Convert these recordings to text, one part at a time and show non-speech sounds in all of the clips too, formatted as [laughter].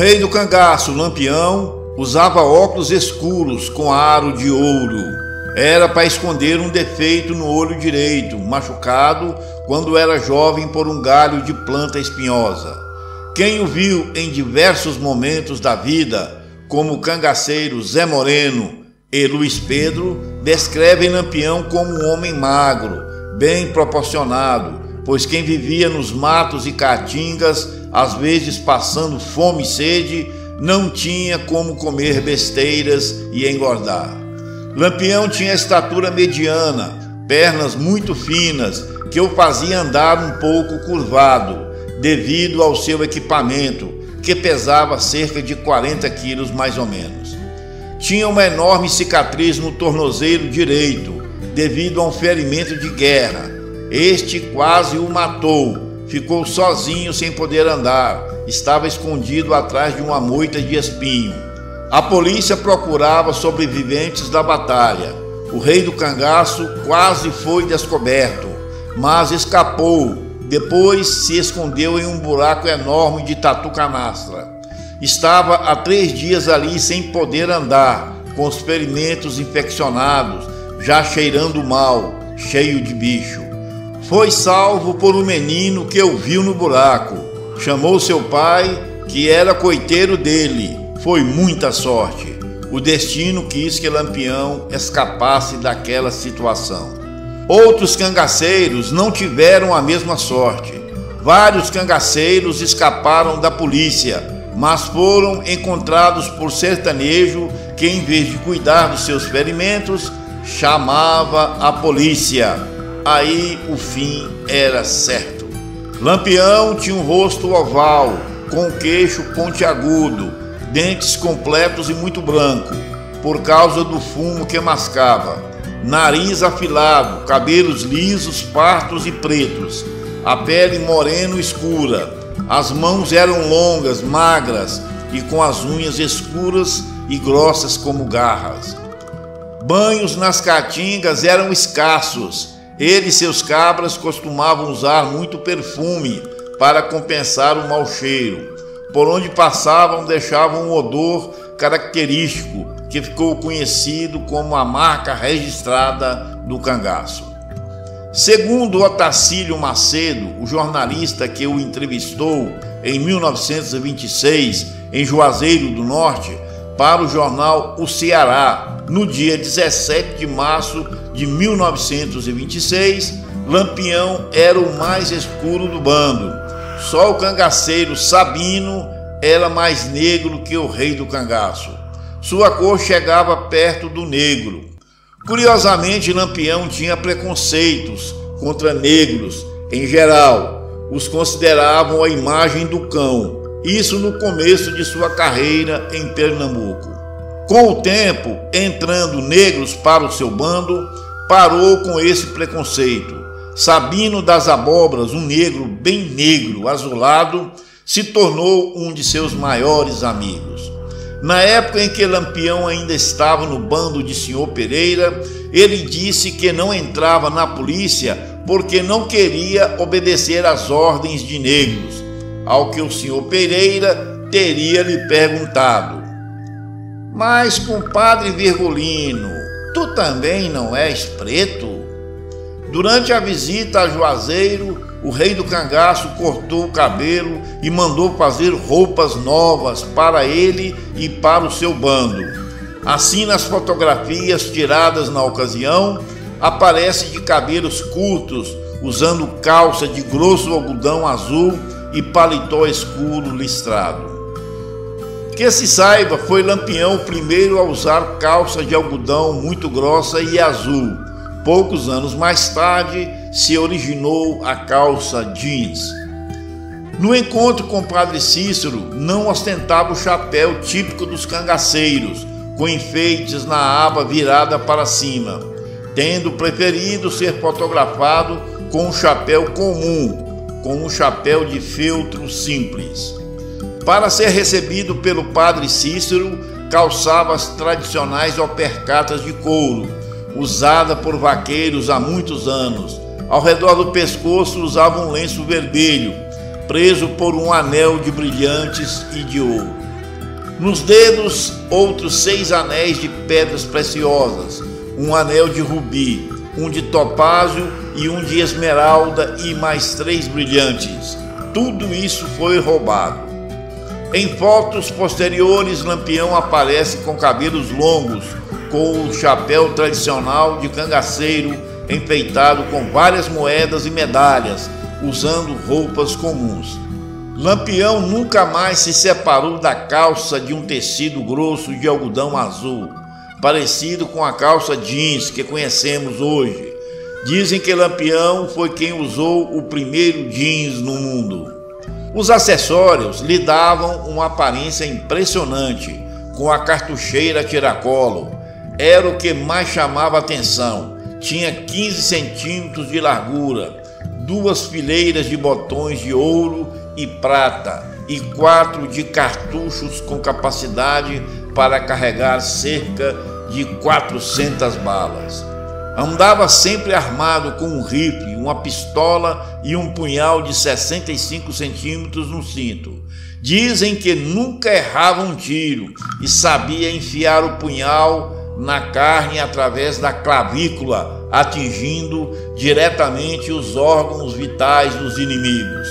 rei do cangaço, Lampião, usava óculos escuros com aro de ouro. Era para esconder um defeito no olho direito, machucado quando era jovem por um galho de planta espinhosa. Quem o viu em diversos momentos da vida, como o cangaceiro Zé Moreno e Luiz Pedro, descrevem Lampião como um homem magro, bem proporcionado, pois quem vivia nos matos e caatingas, às vezes passando fome e sede, não tinha como comer besteiras e engordar. Lampião tinha estatura mediana, pernas muito finas, que o fazia andar um pouco curvado, devido ao seu equipamento, que pesava cerca de 40 quilos mais ou menos. Tinha uma enorme cicatriz no tornozelo direito, devido a um ferimento de guerra. Este quase o matou. Ficou sozinho sem poder andar. Estava escondido atrás de uma moita de espinho. A polícia procurava sobreviventes da batalha. O rei do cangaço quase foi descoberto, mas escapou. Depois se escondeu em um buraco enorme de tatu canastra. Estava há três dias ali sem poder andar, com os ferimentos infeccionados, já cheirando mal, cheio de bicho. Foi salvo por um menino que o viu no buraco. Chamou seu pai, que era coiteiro dele. Foi muita sorte. O destino quis que Lampião escapasse daquela situação. Outros cangaceiros não tiveram a mesma sorte. Vários cangaceiros escaparam da polícia, mas foram encontrados por sertanejo que, em vez de cuidar dos seus ferimentos, chamava a polícia. Aí o fim era certo. Lampião tinha um rosto oval, com queixo pontiagudo, dentes completos e muito branco, por causa do fumo que mascava, nariz afilado, cabelos lisos, fartos e pretos, a pele moreno escura, as mãos eram longas, magras e com as unhas escuras e grossas como garras. Banhos nas caatingas eram escassos. Ele e seus cabras costumavam usar muito perfume para compensar o mau cheiro. Por onde passavam, deixavam um odor característico que ficou conhecido como a marca registrada do cangaço. Segundo Otacílio Macedo, o jornalista que o entrevistou em 1926 em Juazeiro do Norte, para o jornal O Ceará, no dia 17 de março de 1926, Lampião era o mais escuro do bando. Só o cangaceiro Sabino era mais negro que o rei do cangaço. Sua cor chegava perto do negro. Curiosamente, Lampião tinha preconceitos contra negros em geral. Os consideravam a imagem do cão. Isso no começo de sua carreira em Pernambuco. Com o tempo, entrando negros para o seu bando, parou com esse preconceito. Sabino das Abobras, um negro bem negro, azulado, se tornou um de seus maiores amigos. Na época em que Lampião ainda estava no bando de Senhor Pereira, ele disse que não entrava na polícia porque não queria obedecer às ordens de negros, ao que o senhor Pereira teria lhe perguntado: mas, compadre Virgulino, tu também não és preto? Durante a visita a Juazeiro, o rei do cangaço cortou o cabelo e mandou fazer roupas novas para ele e para o seu bando. Assim, nas fotografias tiradas na ocasião, aparece de cabelos curtos, usando calça de grosso algodão azul e paletó escuro listrado. Que se saiba, foi Lampião o primeiro a usar calça de algodão muito grossa e azul. Poucos anos mais tarde se originou a calça jeans. No encontro com o padre Cícero, não ostentava o chapéu típico dos cangaceiros, com enfeites na aba virada para cima, tendo preferido ser fotografado com um chapéu comum, com um chapéu de feltro simples. Para ser recebido pelo padre Cícero, calçava as tradicionais opercatas de couro, usada por vaqueiros há muitos anos. Ao redor do pescoço usava um lenço vermelho, preso por um anel de brilhantes e de ouro. Nos dedos, outros seis anéis de pedras preciosas, um anel de rubi, um de topázio e um de esmeralda e mais três brilhantes. Tudo isso foi roubado. Em fotos posteriores, Lampião aparece com cabelos longos, com o chapéu tradicional de cangaceiro enfeitado com várias moedas e medalhas, usando roupas comuns. Lampião nunca mais se separou da calça de um tecido grosso de algodão azul, parecido com a calça jeans que conhecemos hoje. Dizem que Lampião foi quem usou o primeiro jeans no mundo. Os acessórios lhe davam uma aparência impressionante, com a cartucheira tiracolo. Era o que mais chamava atenção. Tinha 15 centímetros de largura, duas fileiras de botões de ouro e prata e quatro de cartuchos com capacidade para carregar cerca de 400 balas. Andava sempre armado com um rifle, uma pistola e um punhal de 65 centímetros no cinto. Dizem que nunca errava um tiro e sabia enfiar o punhal na carne através da clavícula, atingindo diretamente os órgãos vitais dos inimigos.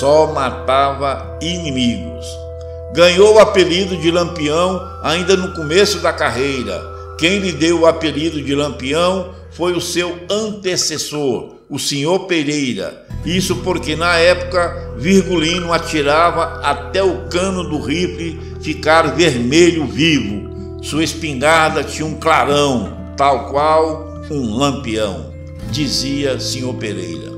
Só matava inimigos. Ganhou o apelido de Lampião ainda no começo da carreira quem lhe deu o apelido de Lampião foi o seu antecessor, o senhor Pereira. Isso porque na época Virgulino atirava até o cano do rifle ficar vermelho vivo. Sua espingarda tinha um clarão, tal qual um lampião, dizia senhor Pereira.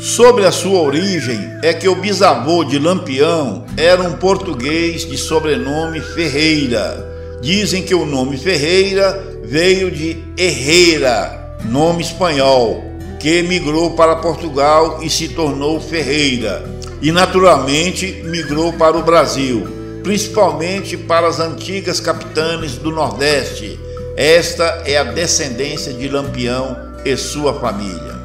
Sobre a sua origem é que o bisavô de Lampião era um português de sobrenome Ferreira Dizem que o nome Ferreira veio de Herrera, nome espanhol, que emigrou para Portugal e se tornou Ferreira, e naturalmente migrou para o Brasil, principalmente para as antigas capitães do Nordeste. Esta é a descendência de Lampião e sua família.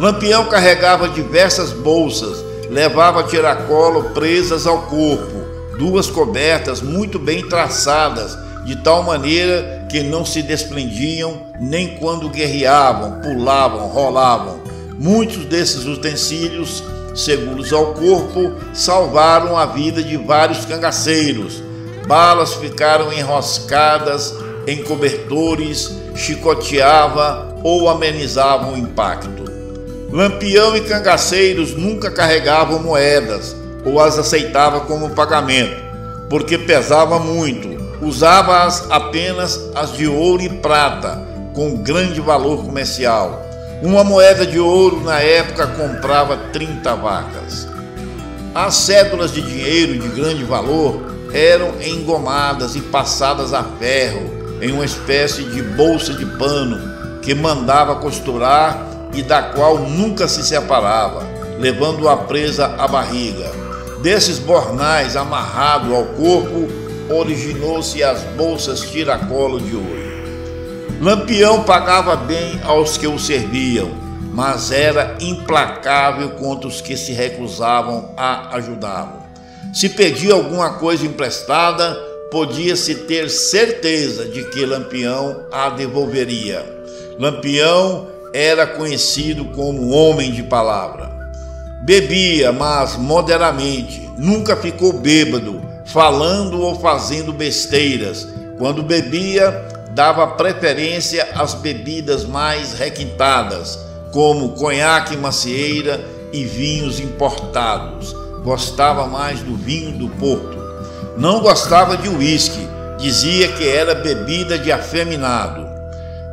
Lampião carregava diversas bolsas, levava tiracolo presas ao corpo, duas cobertas muito bem traçadas de tal maneira que não se desprendiam nem quando guerreavam, pulavam, rolavam. Muitos desses utensílios, seguros ao corpo, salvaram a vida de vários cangaceiros. Balas ficaram enroscadas em cobertores, chicoteava ou amenizavam o impacto. Lampião e cangaceiros nunca carregavam moedas ou as aceitavam como pagamento, porque pesava muito usava-as apenas as de ouro e prata, com grande valor comercial. Uma moeda de ouro na época comprava 30 vacas. As cédulas de dinheiro de grande valor eram engomadas e passadas a ferro em uma espécie de bolsa de pano que mandava costurar e da qual nunca se separava, levando-a presa à barriga. Desses bornais amarrado ao corpo originou-se as bolsas tiracolo de ouro. Lampião pagava bem aos que o serviam, mas era implacável contra os que se recusavam a ajudá-lo. Se pedia alguma coisa emprestada, podia-se ter certeza de que Lampião a devolveria. Lampião era conhecido como homem de palavra. Bebia, mas moderadamente, nunca ficou bêbado falando ou fazendo besteiras. Quando bebia, dava preferência às bebidas mais requintadas, como conhaque macieira e vinhos importados. Gostava mais do vinho do Porto. Não gostava de uísque, dizia que era bebida de afeminado.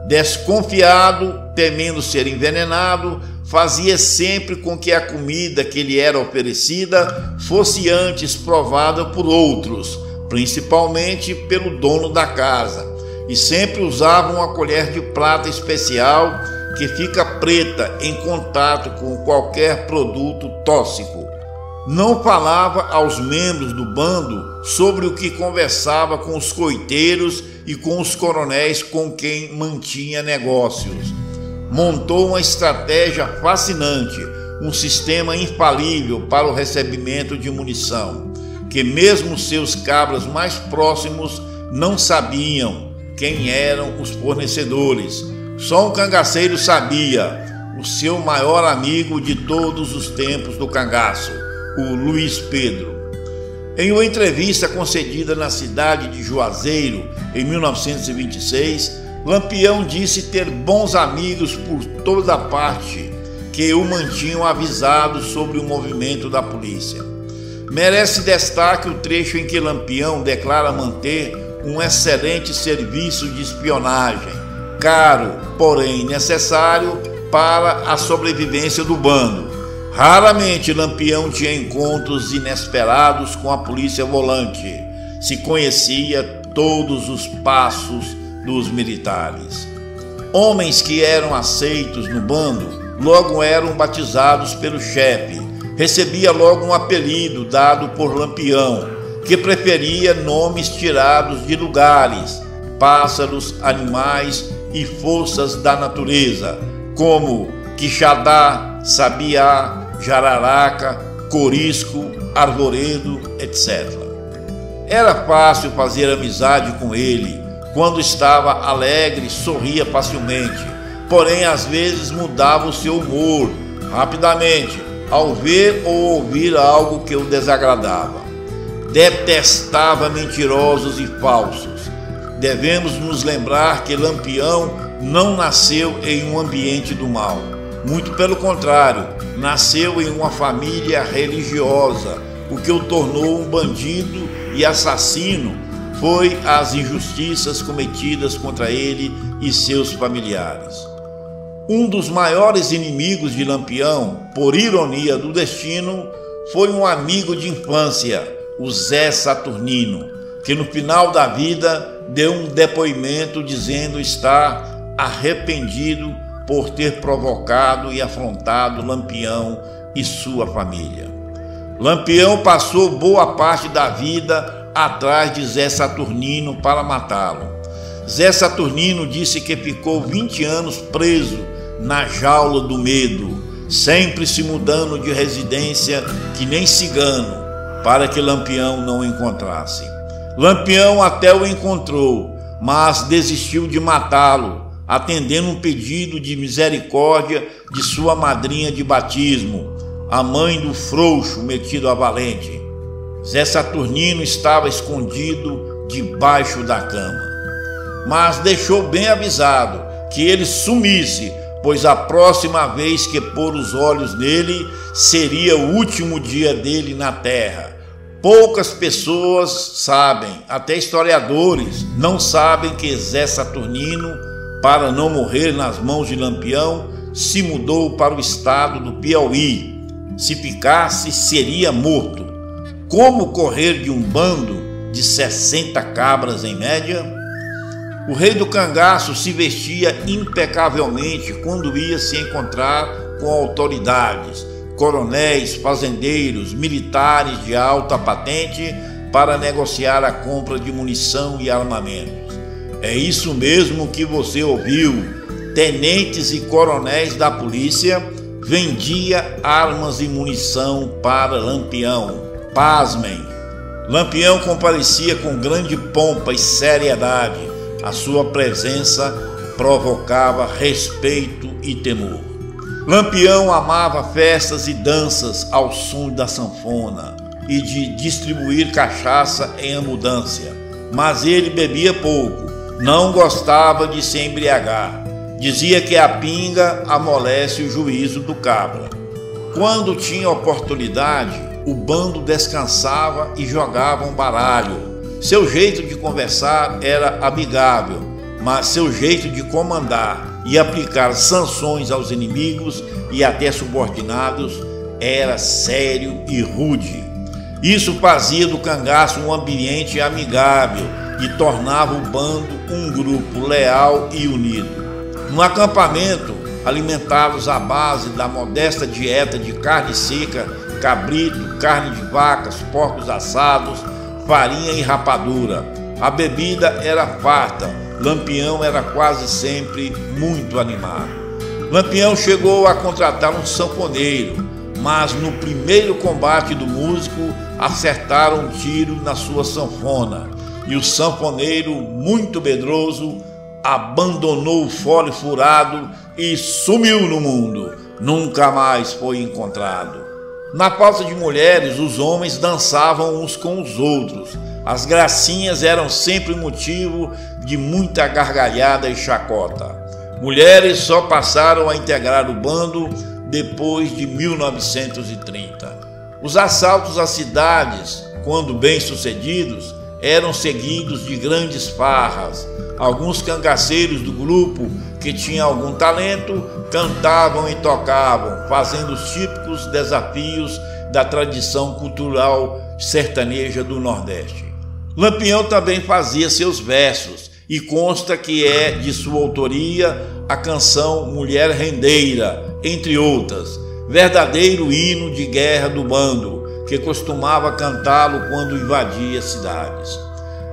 Desconfiado, temendo ser envenenado, fazia sempre com que a comida que lhe era oferecida fosse antes provada por outros, principalmente pelo dono da casa, e sempre usava uma colher de prata especial que fica preta em contato com qualquer produto tóxico. Não falava aos membros do bando sobre o que conversava com os coiteiros e com os coronéis com quem mantinha negócios montou uma estratégia fascinante, um sistema infalível para o recebimento de munição. que mesmo seus cabras mais próximos não sabiam quem eram os fornecedores. Só um cangaceiro sabia, o seu maior amigo de todos os tempos do cangaço, o Luiz Pedro. Em uma entrevista concedida na cidade de Juazeiro em 1926, Lampião disse ter bons amigos por toda parte que o mantinham avisado sobre o movimento da polícia. Merece destaque o trecho em que Lampião declara manter um excelente serviço de espionagem, caro, porém necessário para a sobrevivência do bando. Raramente Lampião tinha encontros inesperados com a polícia volante. Se conhecia todos os passos dos militares. Homens que eram aceitos no bando logo eram batizados pelo chefe. Recebia logo um apelido dado por Lampião, que preferia nomes tirados de lugares, pássaros, animais e forças da natureza como Quixadá, Sabiá, Jararaca, Corisco, Arvoredo, etc. Era fácil fazer amizade com ele. Quando estava alegre, sorria facilmente, porém às vezes mudava o seu humor rapidamente ao ver ou ouvir algo que o desagradava. Detestava mentirosos e falsos. Devemos nos lembrar que Lampião não nasceu em um ambiente do mal. Muito pelo contrário, nasceu em uma família religiosa. O que o tornou um bandido e assassino foi as injustiças cometidas contra ele e seus familiares. Um dos maiores inimigos de Lampião, por ironia do destino, foi um amigo de infância, o Zé Saturnino, que no final da vida deu um depoimento dizendo estar arrependido por ter provocado e afrontado Lampião e sua família. Lampião passou boa parte da vida atrás de Zé Saturnino para matá-lo. Zé Saturnino disse que ficou 20 anos preso na jaula do medo, sempre se mudando de residência que nem cigano, para que Lampião não o encontrasse. Lampião até o encontrou, mas desistiu de matá-lo atendendo um pedido de misericórdia de sua madrinha de batismo, a mãe do frouxo metido a valente. Zé Saturnino estava escondido debaixo da cama, mas deixou bem avisado que ele sumisse, pois a próxima vez que pôr os olhos nele seria o último dia dele na terra. Poucas pessoas sabem, até historiadores não sabem que Zé Saturnino para não morrer nas mãos de Lampião, se mudou para o estado do Piauí. Se picasse, seria morto. Como correr de um bando de 60 cabras em média? O rei do cangaço se vestia impecavelmente quando ia se encontrar com autoridades, coronéis, fazendeiros, militares de alta patente para negociar a compra de munição e armamentos. É isso mesmo que você ouviu. Tenentes e coronéis da polícia vendia armas e munição para Lampião. Pasmem! Lampião comparecia com grande pompa e seriedade. A sua presença provocava respeito e temor. Lampião amava festas e danças ao som da sanfona e de distribuir cachaça em abundância, mas ele bebia pouco não gostava de se embriagar. Dizia que a pinga amolece o juízo do cabra. Quando tinha oportunidade, o bando descansava e jogava um baralho. Seu jeito de conversar era amigável, mas seu jeito de comandar e aplicar sanções aos inimigos e até subordinados era sério e rude. Isso fazia do cangaço um ambiente amigável e tornava o bando um grupo leal e unido. No acampamento, alimentados à base da modesta dieta de carne seca, cabrito, carne de vacas, porcos assados, farinha e rapadura. A bebida era farta, Lampião era quase sempre muito animado. Lampião chegou a contratar um sanfoneiro, mas no primeiro combate do músico acertaram um tiro na sua sanfona e o sanfoneiro, muito medroso, abandonou o fole furado e sumiu no mundo. Nunca mais foi encontrado. Na falta de mulheres, os homens dançavam uns com os outros. As gracinhas eram sempre motivo de muita gargalhada e chacota. Mulheres só passaram a integrar o bando depois de 1930. Os assaltos às cidades, quando bem-sucedidos, eram seguidos de grandes farras. Alguns cangaceiros do grupo que tinham algum talento cantavam e tocavam, fazendo os típicos desafios da tradição cultural sertaneja do Nordeste. Lampião também fazia seus versos e consta que é de sua autoria a canção Mulher Rendeira, entre outras, verdadeiro hino de guerra do bando, que costumava cantá-lo quando invadia cidades.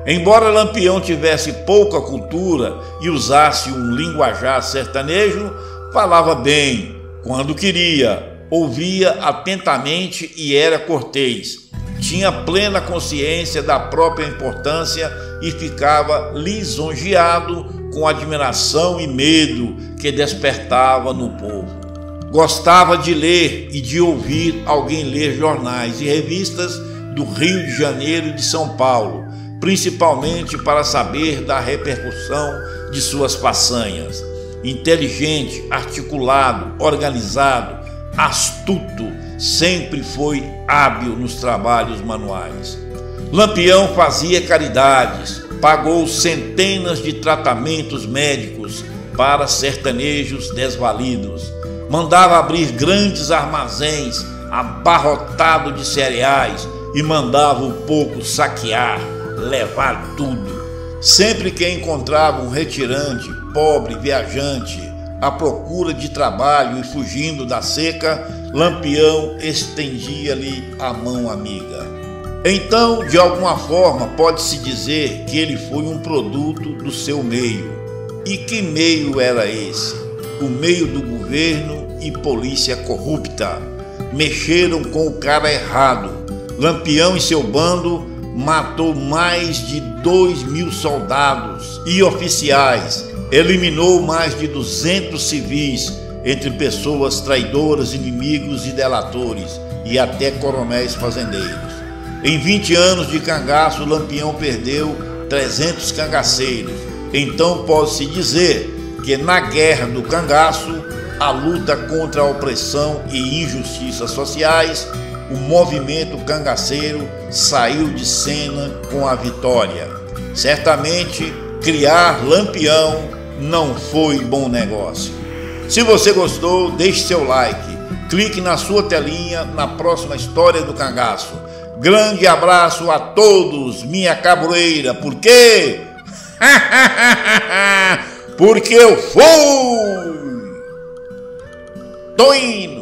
Embora Lampião tivesse pouca cultura e usasse um linguajar sertanejo, falava bem, quando queria, ouvia atentamente e era cortês tinha plena consciência da própria importância e ficava lisonjeado com admiração e medo que despertava no povo. Gostava de ler e de ouvir alguém ler jornais e revistas do Rio de Janeiro e de São Paulo, principalmente para saber da repercussão de suas façanhas. Inteligente, articulado, organizado, astuto, sempre foi hábil nos trabalhos manuais. Lampião fazia caridades, pagou centenas de tratamentos médicos para sertanejos desvalidos, mandava abrir grandes armazéns abarrotado de cereais e mandava o pouco saquear, levar tudo. Sempre que encontrava um retirante, pobre, viajante, à procura de trabalho e fugindo da seca, Lampião estendia-lhe a mão amiga. Então, de alguma forma, pode-se dizer que ele foi um produto do seu meio. E que meio era esse? O meio do governo e polícia corrupta. Mexeram com o cara errado. Lampião e seu bando matou mais de dois mil soldados e oficiais, eliminou mais de 200 civis entre pessoas traidoras, inimigos e delatores, e até coronéis fazendeiros. Em 20 anos de cangaço, Lampião perdeu 300 cangaceiros. Então pode-se dizer que na guerra do cangaço, a luta contra a opressão e injustiças sociais, o movimento cangaceiro saiu de cena com a vitória. Certamente, criar Lampião não foi bom negócio. Se você gostou, deixe seu like. Clique na sua telinha na próxima história do cangaço. Grande abraço a todos, minha cabroeira. Por quê? [laughs] Porque eu! Tô indo!